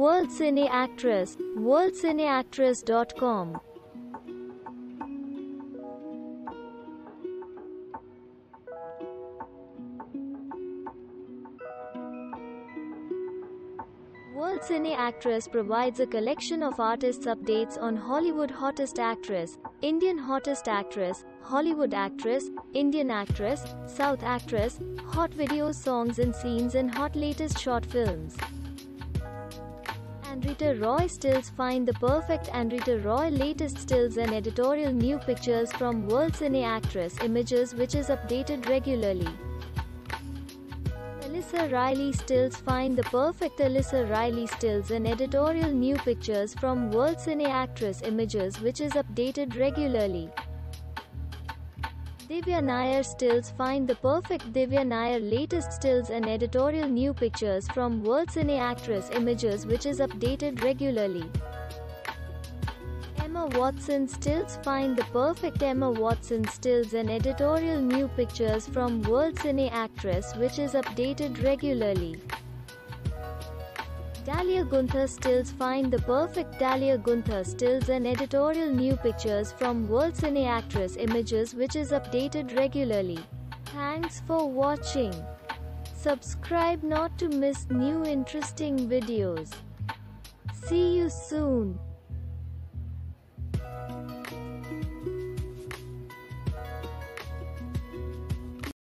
World Cine Actress, worldcineactress.com. World Cine Actress provides a collection of artists' updates on Hollywood Hottest Actress, Indian Hottest Actress, Hollywood Actress, Indian Actress, South Actress, hot videos, songs and scenes, and hot latest short films. Andrita Roy Stills Find the perfect Andrita Roy latest stills and editorial new pictures from World Cine Actress Images which is updated regularly. Alyssa Riley Stills Find the perfect Alyssa Riley Stills and editorial new pictures from World Cine Actress Images which is updated regularly. Divya Nair stills find the perfect Divya Nair latest stills and editorial new pictures from World Cine Actress Images which is updated regularly. Emma Watson stills find the perfect Emma Watson stills and editorial new pictures from World Cine Actress which is updated regularly. Dalia Gunther stills find the perfect Dalia Gunther stills and editorial new pictures from World Cine Actress Images which is updated regularly. Thanks for watching. Subscribe not to miss new interesting videos. See you soon.